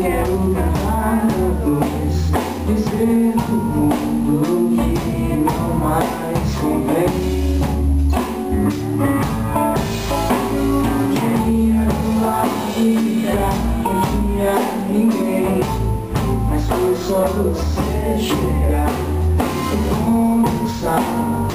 quero narrar a dois Dizer pro mundo que não mais convém Queria doar vida, queria ninguém Mas foi só você chegar. O mundo sabe.